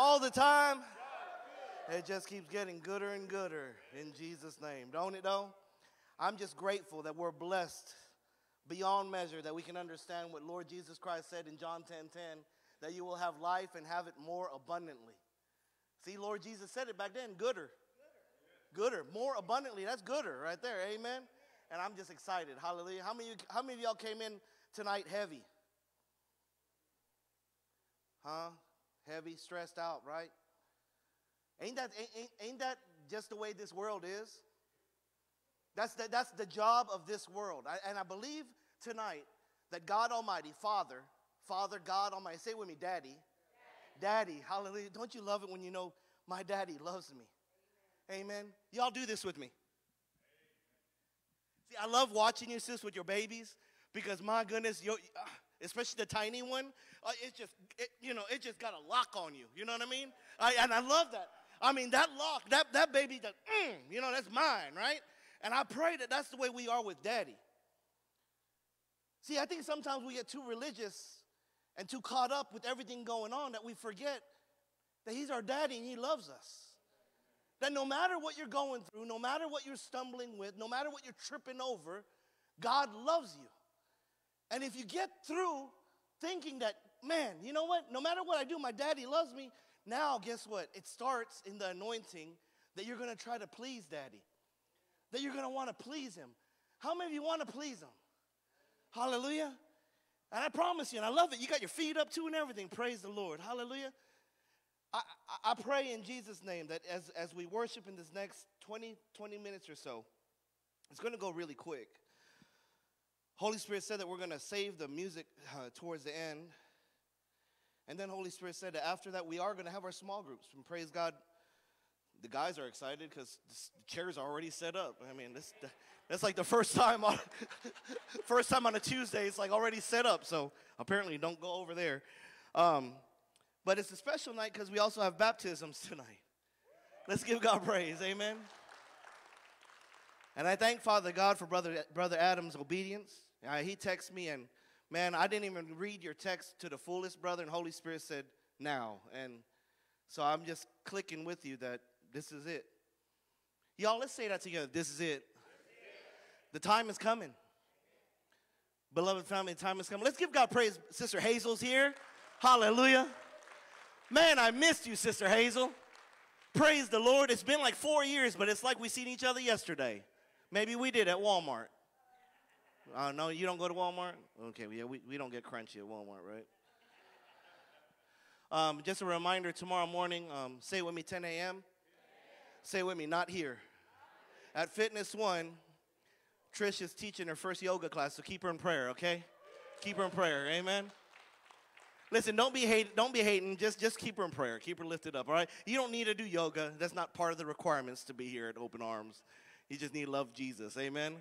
all the time. It just keeps getting gooder and gooder in Jesus' name, don't it though? I'm just grateful that we're blessed beyond measure, that we can understand what Lord Jesus Christ said in John 10 10, that you will have life and have it more abundantly. See, Lord Jesus said it back then gooder. Gooder, more abundantly. That's gooder right there. Amen. And I'm just excited. Hallelujah. How many, how many of y'all came in tonight heavy? Huh? Heavy, stressed out, right? Ain't that, ain't, ain't that just the way this world is? That's the, that's the job of this world. I, and I believe tonight that God Almighty, Father, Father, God Almighty, say with me, Daddy. Daddy. Daddy, hallelujah. Don't you love it when you know my daddy loves me? Amen. Amen. Y'all do this with me. See, I love watching you, sis, with your babies because my goodness, you uh, especially the tiny one, uh, it just, it, you know, it just got a lock on you. You know what I mean? I, and I love that. I mean, that lock, that, that baby, that, mm, you know, that's mine, right? And I pray that that's the way we are with daddy. See, I think sometimes we get too religious and too caught up with everything going on that we forget that he's our daddy and he loves us. That no matter what you're going through, no matter what you're stumbling with, no matter what you're tripping over, God loves you. And if you get through thinking that, man, you know what? No matter what I do, my daddy loves me. Now, guess what? It starts in the anointing that you're going to try to please daddy that you're going to want to please him. How many of you want to please him? Hallelujah. And I promise you, and I love it, you got your feet up too and everything. Praise the Lord. Hallelujah. I, I, pray in Jesus' name that as, as we worship in this next 20, 20 minutes or so, it's going to go really quick. Holy Spirit said that we're going to save the music uh, towards the end. And then Holy Spirit said that after that, we are going to have our small groups. And praise God, the guys are excited because the chairs are already set up. I mean, this, that's like the first time on first time on a Tuesday. It's like already set up. So apparently, don't go over there. Um, but it's a special night because we also have baptisms tonight. Let's give God praise. Amen. And I thank Father God for brother brother Adam's obedience. Uh, he texted me and man, I didn't even read your text to the fullest, brother. And Holy Spirit said now and. So I'm just clicking with you that this is it. Y'all, let's say that together. This is it. The time is coming. Beloved family, the time is coming. Let's give God praise. Sister Hazel's here. Hallelujah. Man, I missed you, Sister Hazel. Praise the Lord. It's been like four years, but it's like we seen each other yesterday. Maybe we did at Walmart. Uh, no, you don't go to Walmart? Okay, yeah, we, we don't get crunchy at Walmart, right? Um, just a reminder tomorrow morning, um, say with me 10 a.m. Say with me, not here. At Fitness One, Trish is teaching her first yoga class, so keep her in prayer, okay? Keep her in prayer, amen? Listen, don't be hating, don't be hating, just, just keep her in prayer. Keep her lifted up, all right? You don't need to do yoga. That's not part of the requirements to be here at Open Arms. You just need to love Jesus, amen?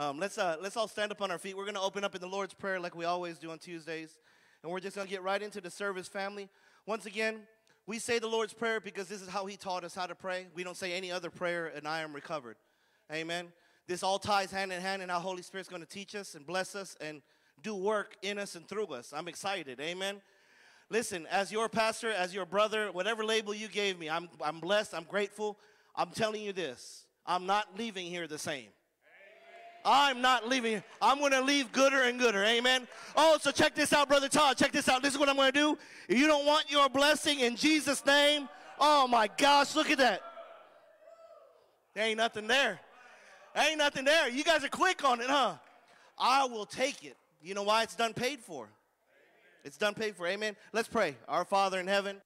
Um, let's, uh, let's all stand up on our feet. We're going to open up in the Lord's Prayer like we always do on Tuesdays. And we're just going to get right into the service, family. Once again, we say the Lord's Prayer because this is how He taught us how to pray. We don't say any other prayer, and I am recovered. Amen. This all ties hand in hand, and our Holy Spirit's going to teach us and bless us and do work in us and through us. I'm excited. Amen. Listen, as your pastor, as your brother, whatever label you gave me, I'm, I'm blessed, I'm grateful. I'm telling you this I'm not leaving here the same. I'm not leaving. I'm going to leave gooder and gooder. Amen. Oh, so check this out, Brother Todd. Check this out. This is what I'm going to do. If you don't want your blessing in Jesus' name, oh my gosh, look at that. There ain't nothing there. There ain't nothing there. You guys are quick on it, huh? I will take it. You know why? It's done paid for. It's done paid for. Amen. Let's pray. Our Father in heaven.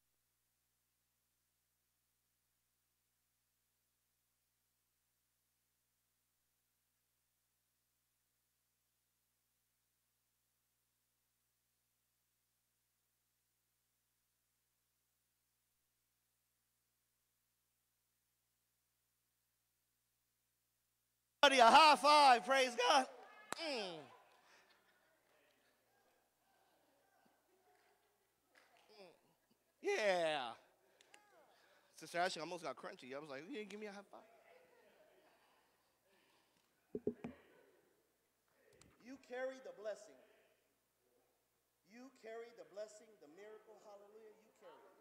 A high five. Praise God. Mm. Yeah. Sister Ashley almost got crunchy. I was like, yeah, give me a high five. You carry the blessing. You carry the blessing, the miracle. Hallelujah. You carry it.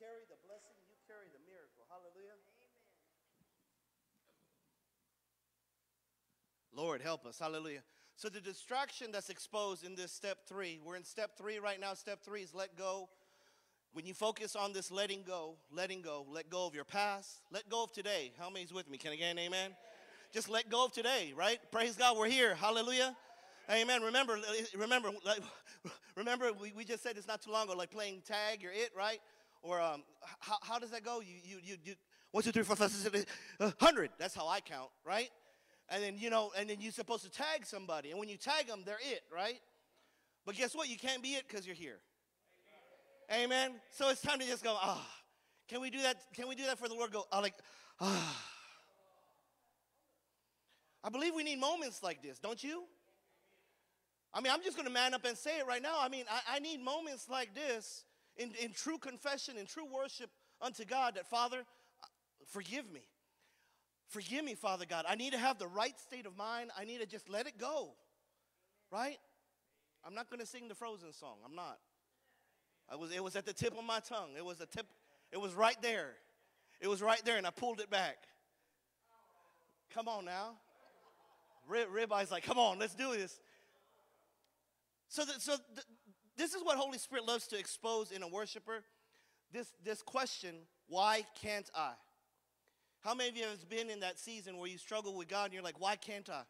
carry the blessing, you carry the miracle. Hallelujah. Lord, help us. Hallelujah. So, the distraction that's exposed in this step three, we're in step three right now. Step three is let go. When you focus on this letting go, letting go, let go of your past, let go of today. How many's with me? Can I get an amen? Just let go of today, right? Praise God, we're here. Hallelujah. Amen. Remember, remember, remember, we, we just said it's not too long ago, like playing tag, you're it, right? Or um, how, how does that go? You, you, you, you, one, two, three, four, five, six, seven, eight, uh, hundred. That's how I count, right? And then, you know, and then you're supposed to tag somebody. And when you tag them, they're it, right? But guess what? You can't be it because you're here. Amen. Amen. So it's time to just go, ah. Can we do that? Can we do that for the Lord? Go, ah, like, ah. I believe we need moments like this, don't you? I mean, I'm just going to man up and say it right now. I mean, I, I need moments like this in, in true confession, in true worship unto God that, Father, forgive me. Forgive me, Father God. I need to have the right state of mind. I need to just let it go. Right? I'm not going to sing the Frozen song. I'm not. I was, it was at the tip of my tongue. It was a tip, it was right there. It was right there, and I pulled it back. Come on now. Rib, Ribeye's like, come on, let's do this. So, the, so the, this is what Holy Spirit loves to expose in a worshiper. This, this question, why can't I? How many of you have been in that season where you struggle with God and you're like, why can't I?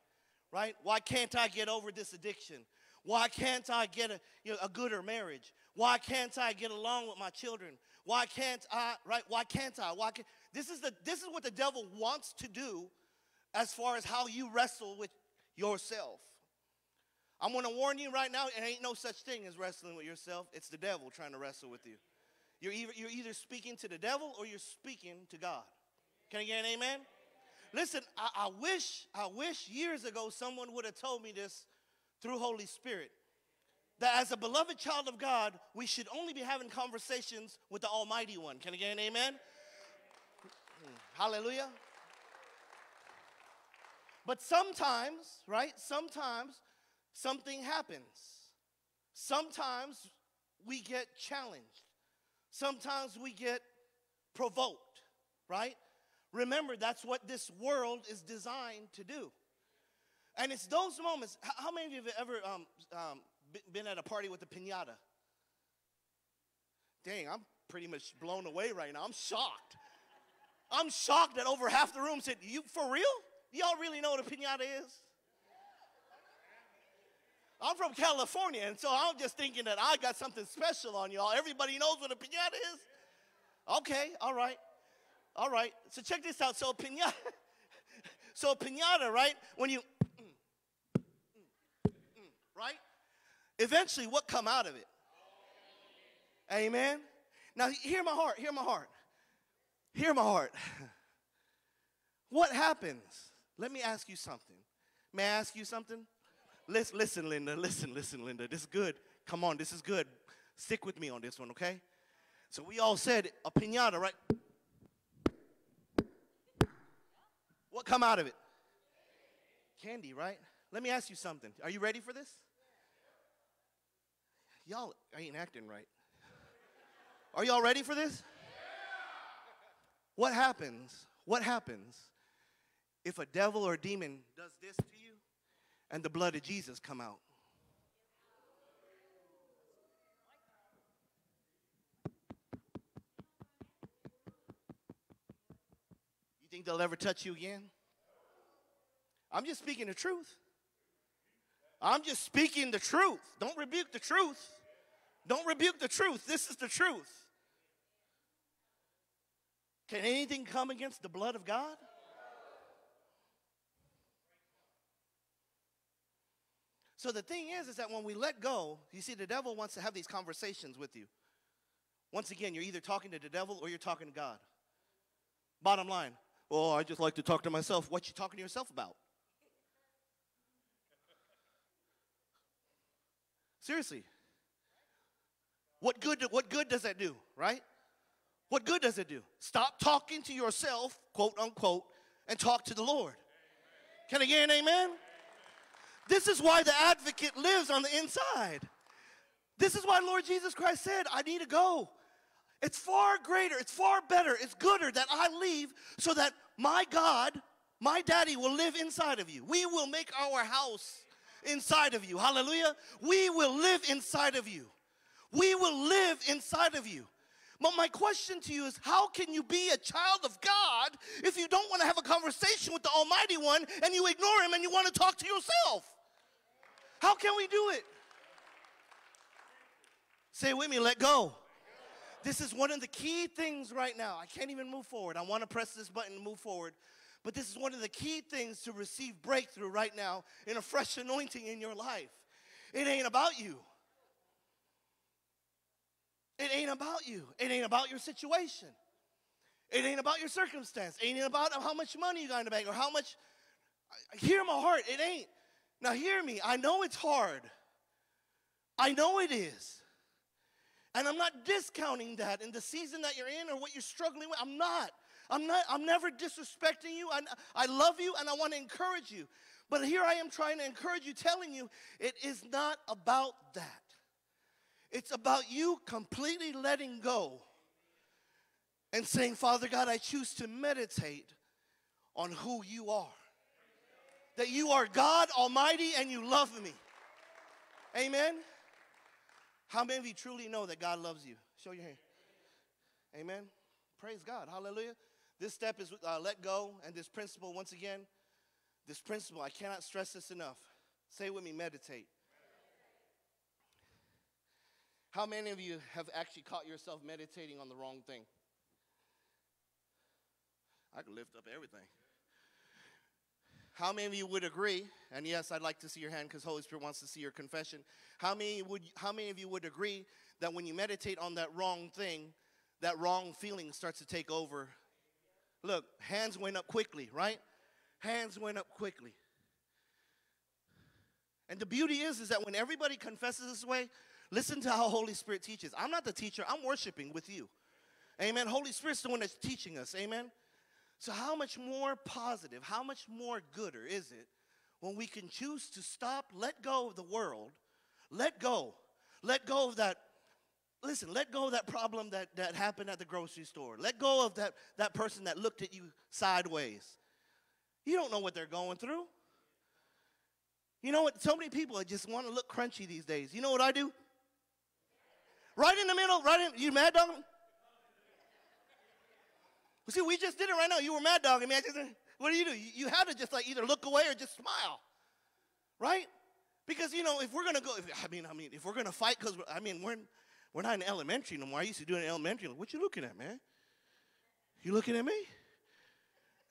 Right? Why can't I get over this addiction? Why can't I get a, you know, a gooder marriage? Why can't I get along with my children? Why can't I, right? Why can't I? Why can't, this is the this is what the devil wants to do as far as how you wrestle with yourself. I'm going to warn you right now, it ain't no such thing as wrestling with yourself. It's the devil trying to wrestle with you. You're either, you're either speaking to the devil or you're speaking to God. Can I get an amen? Listen, I, I wish, I wish years ago someone would have told me this through Holy Spirit. That as a beloved child of God, we should only be having conversations with the Almighty One. Can I get an amen? Hallelujah. But sometimes, right? Sometimes something happens. Sometimes we get challenged. Sometimes we get provoked, right? Remember, that's what this world is designed to do. And it's those moments. How many of you have ever um, um, been at a party with a pinata? Dang, I'm pretty much blown away right now. I'm shocked. I'm shocked that over half the room said, You for real? Y'all really know what a pinata is? I'm from California, and so I'm just thinking that I got something special on y'all. Everybody knows what a pinata is? Okay, all right. All right. So check this out. So a pinata, so pinata, right? When you, right? Eventually, what come out of it? Amen. Now, hear my heart. Hear my heart. Hear my heart. What happens? Let me ask you something. May I ask you something? Listen, listen, Linda. Listen, listen, Linda. This is good. Come on, this is good. Stick with me on this one, okay? So we all said a pinata, right? What come out of it? Candy, right? Let me ask you something. Are you ready for this? Y'all ain't acting right. Are y'all ready for this? What happens? What happens if a devil or a demon does this to you and the blood of Jesus come out? Think they'll ever touch you again? I'm just speaking the truth. I'm just speaking the truth. Don't rebuke the truth. Don't rebuke the truth. This is the truth. Can anything come against the blood of God? So the thing is, is that when we let go, you see, the devil wants to have these conversations with you. Once again, you're either talking to the devil or you're talking to God. Bottom line, Oh, I just like to talk to myself. What you talking to yourself about? Seriously. What good, what good does that do, right? What good does it do? Stop talking to yourself, quote unquote, and talk to the Lord. Can I get an amen? This is why the advocate lives on the inside. This is why Lord Jesus Christ said, I need to go. It's far greater, it's far better, it's gooder that I leave so that my God, my daddy will live inside of you. We will make our house inside of you. Hallelujah. We will live inside of you. We will live inside of you. But my question to you is how can you be a child of God if you don't want to have a conversation with the Almighty One and you ignore Him and you want to talk to yourself? How can we do it? Say with me, let go. This is one of the key things right now. I can't even move forward. I want to press this button and move forward. But this is one of the key things to receive breakthrough right now in a fresh anointing in your life. It ain't about you. It ain't about you. It ain't about your situation. It ain't about your circumstance. It ain't about how much money you got in the bank or how much. Hear my heart. It ain't. Now, hear me. I know it's hard. I know it is. And I'm not discounting that in the season that you're in or what you're struggling with. I'm not. I'm not. I'm never disrespecting you. I, I love you and I want to encourage you. But here I am trying to encourage you, telling you it is not about that. It's about you completely letting go and saying, Father God, I choose to meditate on who you are. That you are God Almighty and you love me. Amen. How many of you truly know that God loves you? Show your hand. Amen. Praise God. Hallelujah. This step is uh, let go, and this principle, once again, this principle, I cannot stress this enough. Say with me, meditate. How many of you have actually caught yourself meditating on the wrong thing? I can lift up everything. How many of you would agree? And yes, I'd like to see your hand because Holy Spirit wants to see your confession. How many would how many of you would agree that when you meditate on that wrong thing, that wrong feeling starts to take over? Look, hands went up quickly, right? Hands went up quickly. And the beauty is is that when everybody confesses this way, Listen to how Holy Spirit teaches. I'm not the teacher, I'm worshiping with you. Amen. Holy Spirit's the one that's teaching us. Amen. So, how much more positive, how much more gooder is it when we can choose to stop, let go of the world, let go, let go of that. Listen, let go of that problem that, that happened at the grocery store. Let go of that, that person that looked at you sideways. You don't know what they're going through. You know what? So many people just want to look crunchy these days. You know what I do? Right in the middle, right in, you mad dog? See, we just did it right now. You were mad dogging me. Just, what do you do? You, have to just like either look away or just smile, right? Because you know, if we're gonna go, if, I mean, I mean, if we're gonna fight, because I mean, we're we're not in elementary no more. I used to do it in elementary. Like, what you looking at, man? You looking at me?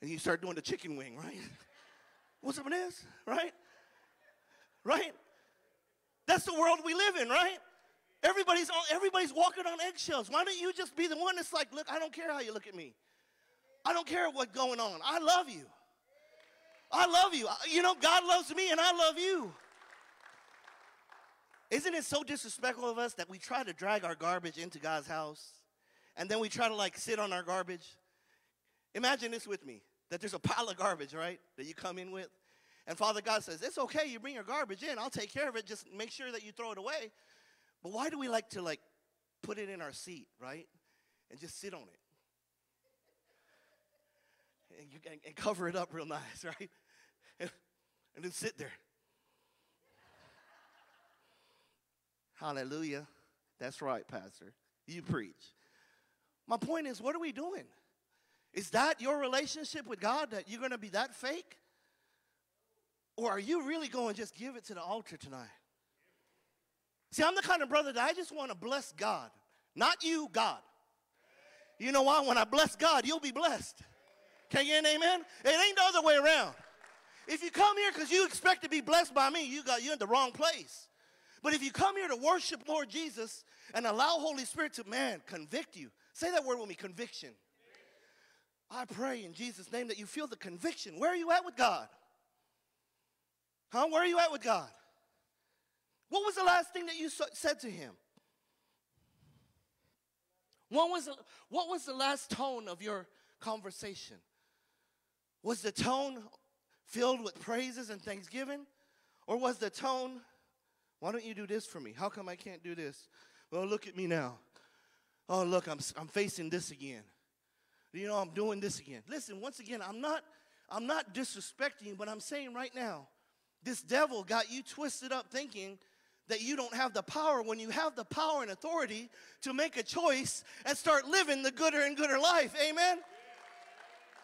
And you start doing the chicken wing, right? What's up with this, right? Right? That's the world we live in, right? Everybody's, on, everybody's walking on eggshells. Why don't you just be the one that's like, look, I don't care how you look at me. I don't care what's going on. I love you. I love you. You know, God loves me and I love you. Isn't it so disrespectful of us that we try to drag our garbage into God's house and then we try to like sit on our garbage? Imagine this with me that there's a pile of garbage, right, that you come in with. And Father God says, It's okay, you bring your garbage in, I'll take care of it, just make sure that you throw it away. But why do we like to like put it in our seat, right? And just sit on it. And, you, and, and cover it up real nice, right? And, and then sit there. Hallelujah. That's right, Pastor. You preach. My point is, what are we doing? Is that your relationship with God that you're going to be that fake? Or are you really going to just give it to the altar tonight? See, I'm the kind of brother that I just want to bless God, not you, God. You know why? When I bless God, you'll be blessed. Can you get an amen? It ain't the other way around. If you come here because you expect to be blessed by me, you got you're in the wrong place. But if you come here to worship Lord Jesus and allow Holy Spirit to, man, convict you. Say that word with me, conviction. I pray in Jesus' name that you feel the conviction. Where are you at with God? Huh? Where are you at with God? What was the last thing that you said to him? What was, the, what was the last tone of your conversation? Was the tone filled with praises and thanksgiving? Or was the tone, why don't you do this for me? How come I can't do this? Well, look at me now. oh, look, I'm, I'm facing this again. You know, I'm doing this again. Listen, once again, I'm not, I'm not disrespecting, you, but I'm saying right now, this devil got you twisted up thinking that you don't have the power when you have the power and authority to make a choice and start living the gooder and gooder life. Amen?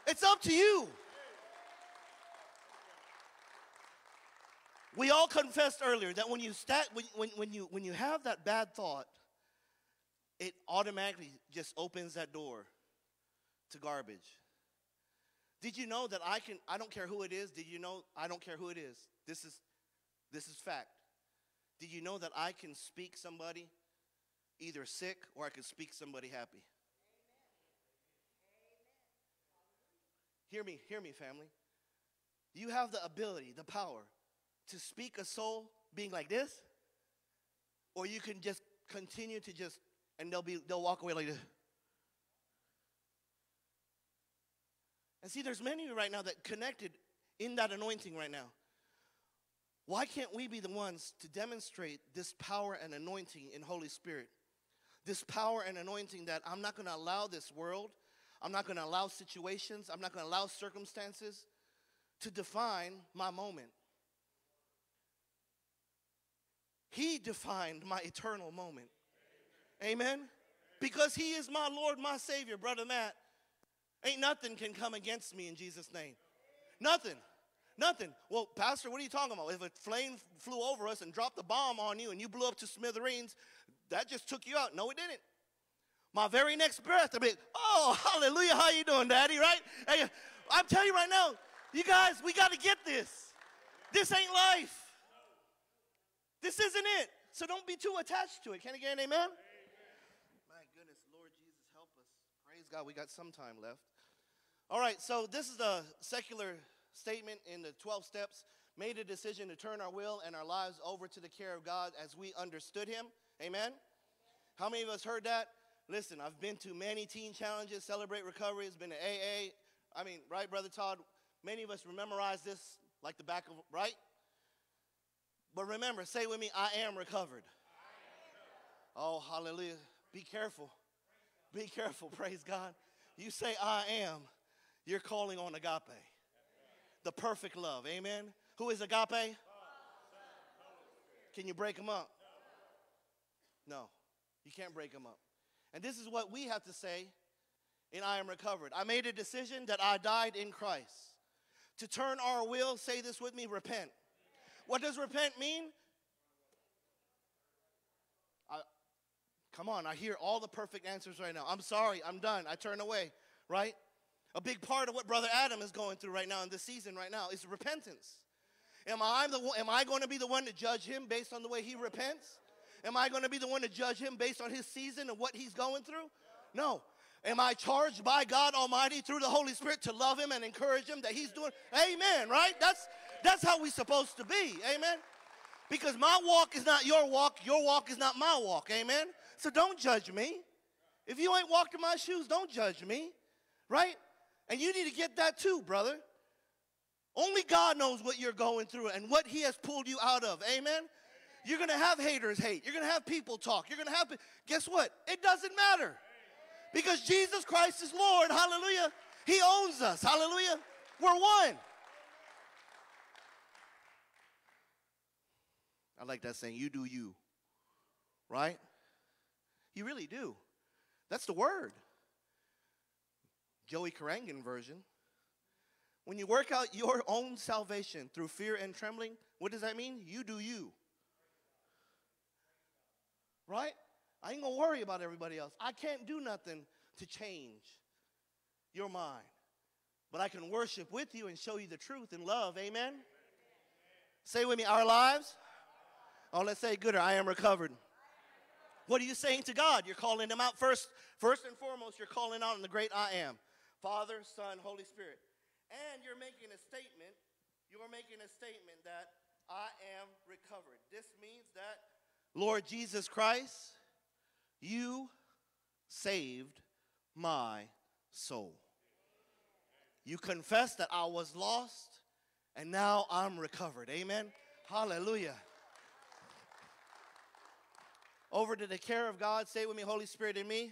It's up to you. We all confessed earlier that when you, stat, when, when, when, you, when you have that bad thought, it automatically just opens that door to garbage. Did you know that I can, I don't care who it is, did you know I don't care who it is? This is, this is fact. Did you know that I can speak somebody either sick or I can speak somebody happy? Hear me, hear me, family. You have the ability, the power to speak a soul being like this, or you can just continue to just, and they'll be, they'll walk away like this. And see, there's many right now that connected in that anointing right now. Why can't we be the ones to demonstrate this power and anointing in Holy Spirit? This power and anointing that I'm not going to allow this world, I'm not going to allow situations, I'm not going to allow circumstances to define my moment. He defined my eternal moment. Amen? Because He is my Lord, my Savior, Brother Matt. Ain't nothing can come against me in Jesus' name. Nothing. Nothing. Well, Pastor, what are you talking about? If a flame flew over us and dropped a bomb on you and you blew up to smithereens, that just took you out. No, it didn't. My very next breath, I'll be, oh, hallelujah, how you doing, Daddy, right? Hey, I'm telling you right now, you guys, we got to get this. This ain't life. This isn't it. So don't be too attached to it. Can I get an amen? amen? My goodness, Lord Jesus, help us. Praise God, we got some time left. All right, so this is the secular statement in the 12 steps, made a decision to turn our will and our lives over to the care of God as we understood Him. Amen? How many of us heard that? Listen, I've been to many teen challenges, Celebrate Recovery, it's been to AA. I mean, right, Brother Todd? Many of us memorize this like the back of, right? But remember, say with me, I am recovered. Oh, hallelujah. Be careful. Be careful, praise God. You say, I am, you're calling on agape the perfect love. Amen. Who is agape? Can you break them up? No, you can't break them up. And this is what we have to say in I am recovered. I made a decision that I died in Christ. To turn our will, say this with me, repent. What does repent mean? I, come on, I hear all the perfect answers right now. I'm sorry, I'm done. I turn away, right? A big part of what Brother Adam is going through right now in this season right now is repentance. Am I, the, am I going to be the one to judge him based on the way he repents? Am I going to be the one to judge him based on his season and what he's going through? No. Am I charged by God Almighty through the Holy Spirit to love him and encourage him that he's doing? Amen, right? That's, that's how we're supposed to be. Amen? Because my walk is not your walk, your walk is not my walk. Amen? So don't judge me. If you ain't walked in my shoes, don't judge me, right? And you need to get that too, brother. Only God knows what you're going through and what He has pulled you out of. Amen? You're going to have haters hate. You're going to have people talk. You're going to have, guess what? It doesn't matter. Because Jesus Christ is Lord. Hallelujah. He owns us. Hallelujah. We're one. I like that saying, you do you. Right? You really do. That's the word. Joey Karangan version. When you work out your own salvation through fear and trembling, what does that mean? You do you. Right? I ain't gonna worry about everybody else. I can't do nothing to change your mind. But I can worship with you and show you the truth in love. Amen? Amen. Say with me, our lives. Oh, let's say gooder. I am recovered. What are you saying to God? You're calling him out first. First and foremost, you're calling out in the great I am. Father, Son, Holy Spirit. And you're making a statement, you're making a statement that I am recovered. This means that, Lord Jesus Christ, you saved my soul. You confess that I was lost and now I'm recovered. Amen. Hallelujah. Over to the care of God. Say with me, Holy Spirit in me.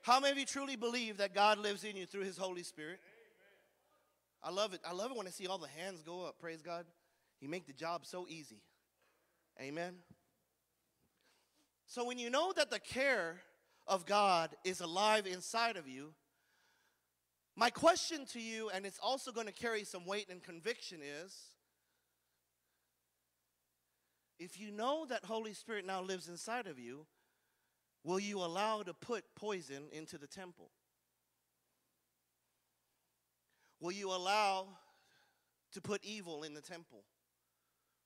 How many of you truly believe that God lives in you through his Holy Spirit? I love it. I love it when I see all the hands go up. Praise God. You make the job so easy. Amen. So when you know that the care of God is alive inside of you, my question to you, and it's also going to carry some weight and conviction, is if you know that Holy Spirit now lives inside of you, will you allow to put poison into the temple? Will you allow to put evil in the temple?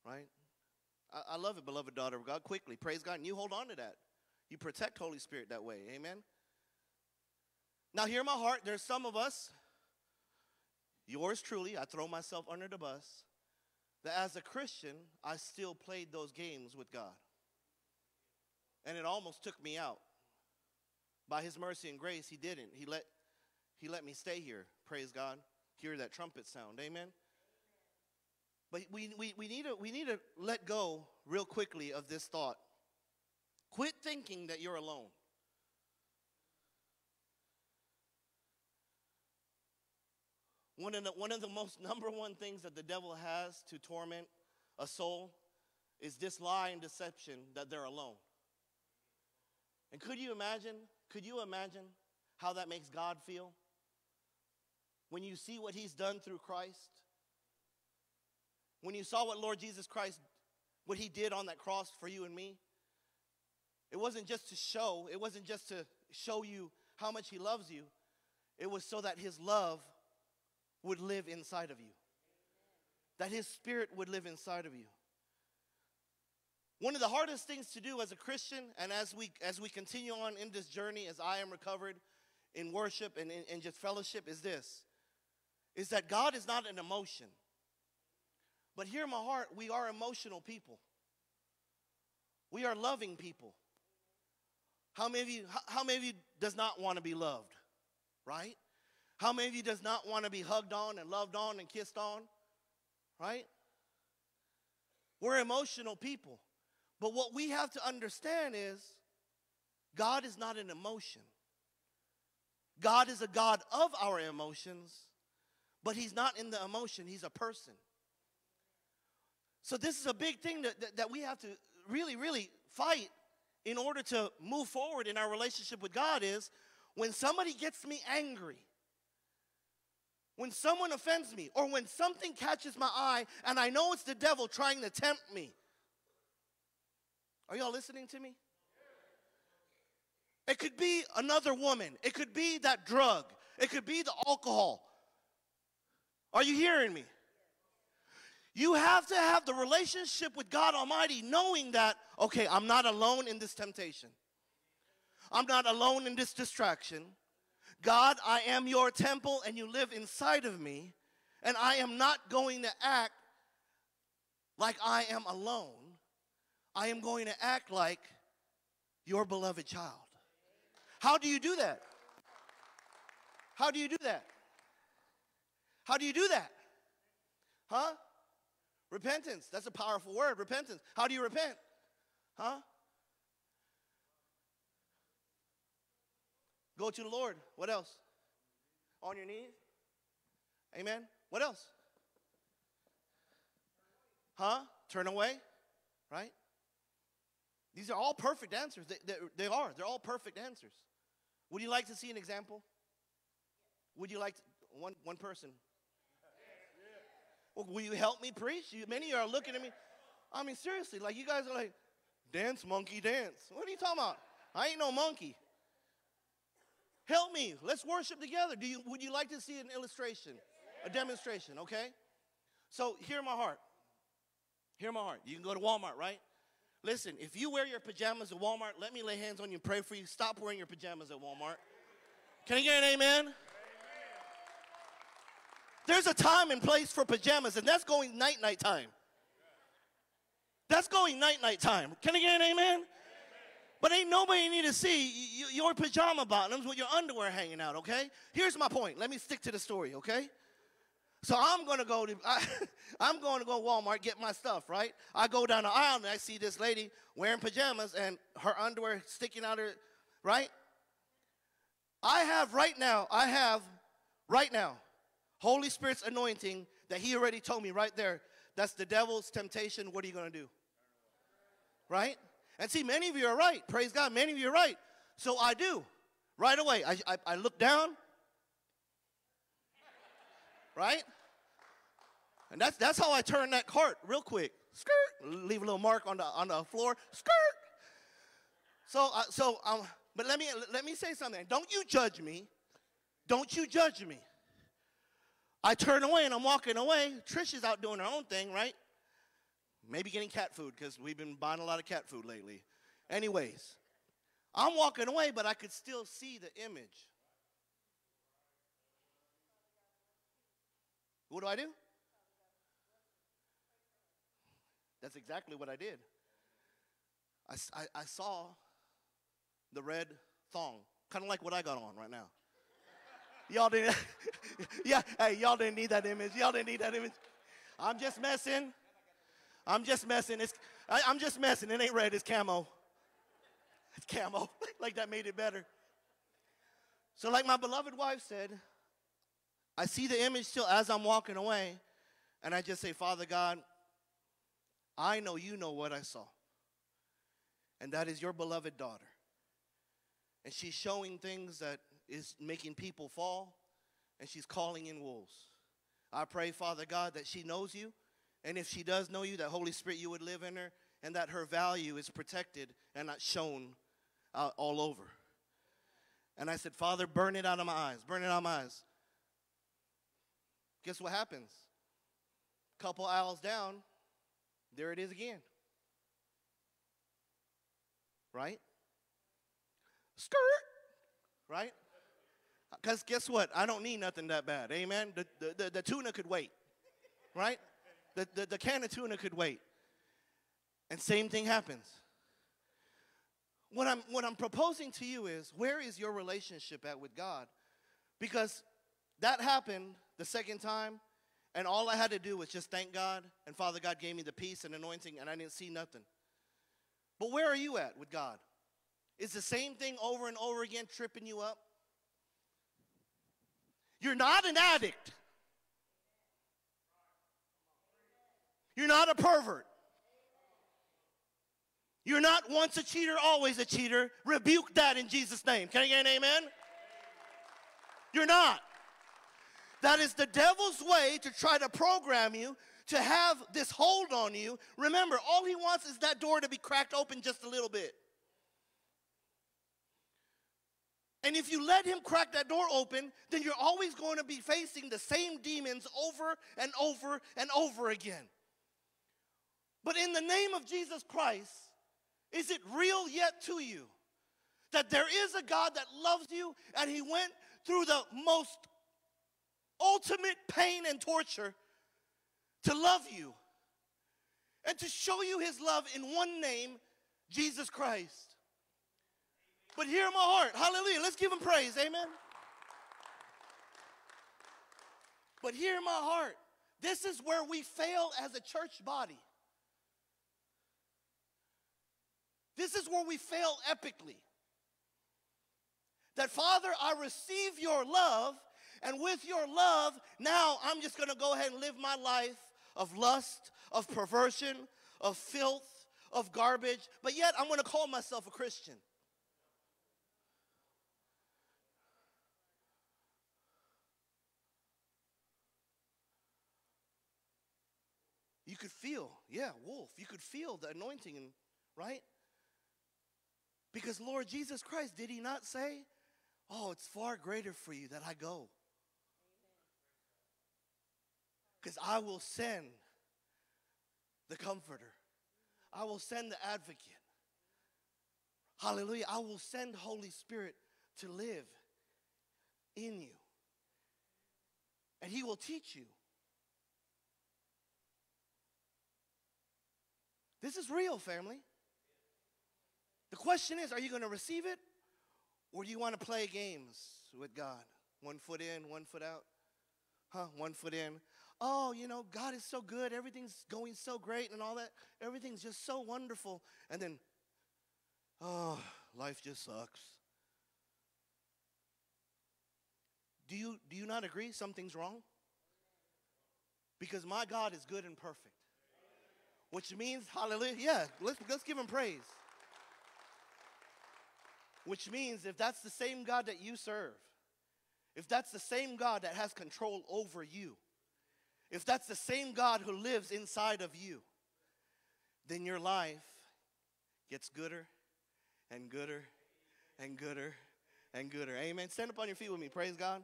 Right? I, I love it, beloved daughter of God. Quickly, praise God. And you hold on to that. You protect Holy Spirit that way. Amen. Now, hear my heart. There's some of us, yours truly, I throw myself under the bus, that as a Christian, I still played those games with God. And it almost took me out. By his mercy and grace, he didn't. He let, he let me stay here. Praise God hear that trumpet sound. Amen? But we, we, we, need to, we need to let go real quickly of this thought. Quit thinking that you're alone. One of, the, one of the most number one things that the devil has to torment a soul is this lie and deception that they're alone. And could you imagine, could you imagine how that makes God feel? when you see what he's done through Christ, when you saw what Lord Jesus Christ, what he did on that cross for you and me, it wasn't just to show, it wasn't just to show you how much he loves you, it was so that his love would live inside of you, that his spirit would live inside of you. One of the hardest things to do as a Christian, and as we as we continue on in this journey, as I am recovered in worship and in, in just fellowship, is this is that God is not an emotion. But here in my heart, we are emotional people. We are loving people. How many of you, how many of you does not want to be loved? Right? How many of you does not want to be hugged on and loved on and kissed on? Right? We're emotional people. But what we have to understand is God is not an emotion. God is a God of our emotions but he's not in the emotion, he's a person. So, this is a big thing that, that, that, we have to really, really fight in order to move forward in our relationship with God is when somebody gets me angry, when someone offends me, or when something catches my eye and I know it's the devil trying to tempt me. Are y'all listening to me? It could be another woman, it could be that drug, it could be the alcohol. Are you hearing me? You have to have the relationship with God Almighty knowing that, okay, I'm not alone in this temptation. I'm not alone in this distraction. God, I am your temple and you live inside of me, and I am not going to act like I am alone. I am going to act like your beloved child. How do you do that? How do you do that? How do you do that? Huh? Repentance. That's a powerful word, repentance. How do you repent? Huh? Go to the Lord. What else? On your knees? Amen. What else? Huh? Turn away? Right? These are all perfect answers. They, they, they, are. They're all perfect answers. Would you like to see an example? Would you like to, one, one person? Well, will you help me preach? You, many are looking at me. I mean, seriously, like you guys are like, dance, monkey, dance. What are you talking about? I ain't no monkey. Help me. Let's worship together. Do you, would you like to see an illustration, a demonstration? Okay. So hear my heart. Hear my heart. You can go to Walmart, right? Listen, if you wear your pajamas at Walmart, let me lay hands on you and pray for you. Stop wearing your pajamas at Walmart. Can I get an amen? There's a time and place for pajamas, and that's going night night time. That's going night night time. Can I get an amen? But ain't nobody need to see your pajama bottoms with your underwear hanging out, okay? Here's my point. Let me stick to the story, okay? So I'm gonna go to I, am going to go Walmart get my stuff, right? I go down the aisle and I see this lady wearing pajamas and her underwear sticking out her, right? I have right now, I have right now, Holy Spirit's anointing that He already told me right there. That's the devil's temptation. What are you to do? Right? And see, many of you are right. Praise God. Many of you are right. So I do. Right away. I, I, I look down. Right? And that's, that's how I turn that cart real quick. Skirt. Leave a little mark on the, on the floor. Skirt. So, uh, so um, but let me, let me say something. Don't you judge me. Don't you judge me. I turn away and I'm walking away. Trish is out doing her own thing, right? Maybe getting cat food because we've been buying a lot of cat food lately. Anyways, I'm walking away, but I could still see the image. What do I do? That's exactly what I did. I, I, I saw the red thong, kind of like what I got on right now. Y'all didn't, yeah, hey, y'all didn't need that image. Y'all didn't need that image. I'm just messing. I'm just messing. It's, I, I'm just messing. It ain't red, it's camo. It's camo. like that made it better. So, like my beloved wife said, I see the image still as I'm walking away, and I just say, Father God, I know you know what I saw. And that is your beloved daughter. And she's showing things that is making people fall, and she's calling in wolves. I pray, Father God, that she knows you, and if she does know you, that Holy Spirit, you would live in her, and that her value is protected and not shown uh, all over. And I said, Father, burn it out of my eyes, burn it out of my eyes. Guess what happens? Couple aisles down, there it is again. Right? Skirt. Right? Because guess what? I don't need nothing that bad. Amen. The, the, the, the tuna could wait. Right? The, the, the can of tuna could wait. And same thing happens. What I'm, what I'm proposing to you is where is your relationship at with God? Because that happened the second time, and all I had to do was just thank God, and Father God gave me the peace and anointing, and I didn't see nothing. But where are you at with God? Is the same thing over and over again tripping you up? You're not an addict. You're not a pervert. You're not once a cheater, always a cheater. Rebuke that in Jesus' name. Can I get an amen? You're not. That is the devil's way to try to program you to have this hold on you. Remember, all he wants is that door to be cracked open just a little bit. And if you let him crack that door open, then you're always going to be facing the same demons over and over and over again. But in the name of Jesus Christ, is it real yet to you that there is a God that loves you and he went through the most ultimate pain and torture to love you and to show you his love in one name, Jesus Christ? But hear my heart. Hallelujah. Let's give him praise. Amen. But hear my heart. This is where we fail as a church body. This is where we fail epically. That, Father, I receive your love, and with your love, now I'm just gonna go ahead and live my life of lust, of perversion, of filth, of garbage, but yet I'm gonna call myself a Christian. You could feel, yeah, wolf, you could feel the anointing, right? Because Lord Jesus Christ, did he not say, Oh, it's far greater for you that I go? Because I will send the comforter, I will send the advocate. Hallelujah. I will send Holy Spirit to live in you. And he will teach you. This is real, family. The question is are you going to receive it or do you want to play games with God? One foot in, one foot out? Huh? One foot in. Oh, you know, God is so good. Everything's going so great and all that. Everything's just so wonderful. And then, oh, life just sucks. do you, do you not agree something's wrong? Because my God is good and perfect. Which means, hallelujah, yeah, let's, let's give him praise. Which means if that's the same God that you serve, if that's the same God that has control over you, if that's the same God who lives inside of you, then your life gets gooder and gooder and gooder and gooder. Amen. Stand up on your feet with me. Praise God.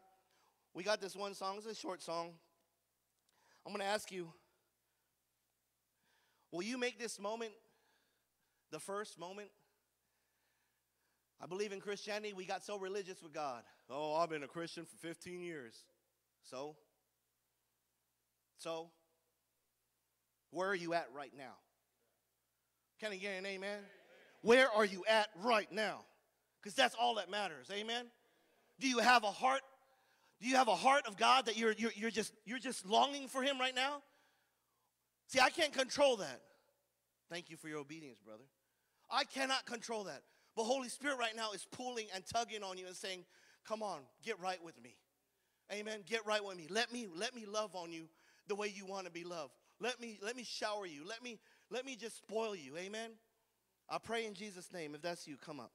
We got this one song. It's a short song. I'm going to ask you will you make this moment the first moment? I believe in Christianity, we got so religious with God. Oh, I've been a Christian for 15 years. So? So? Where are you at right now? Can I get an amen? amen. Where are you at right now? Because that's all that matters. Amen. Do you have a heart? Do you have a heart of God that you're, you're, you're, just, you're just longing for Him right now? See, I can't control that. Thank you for your obedience, brother. I cannot control that. But Holy Spirit right now is pulling and tugging on you and saying, Come on, get right with me. Amen. Get right with me. Let me let me love on you the way you want to be loved. Let me let me shower you. Let me let me just spoil you. Amen. I pray in Jesus' name. If that's you, come up.